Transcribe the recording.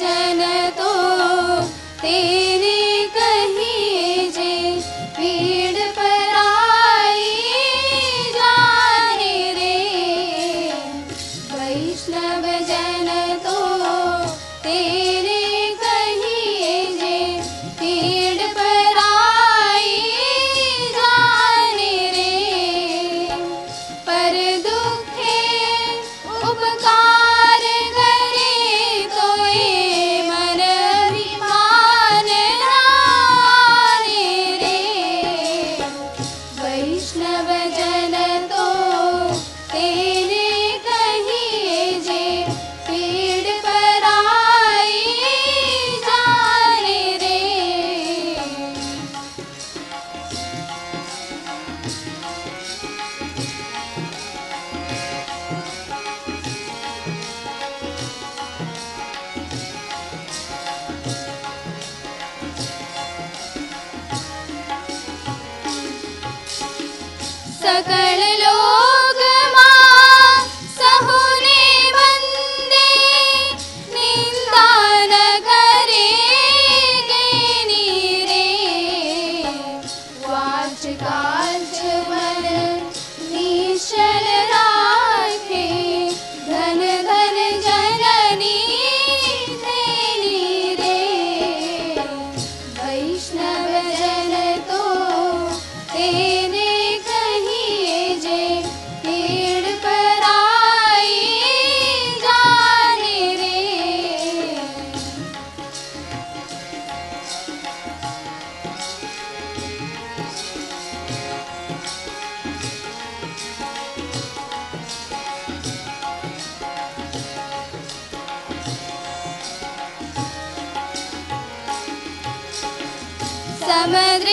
जन तो सक समदृष्टि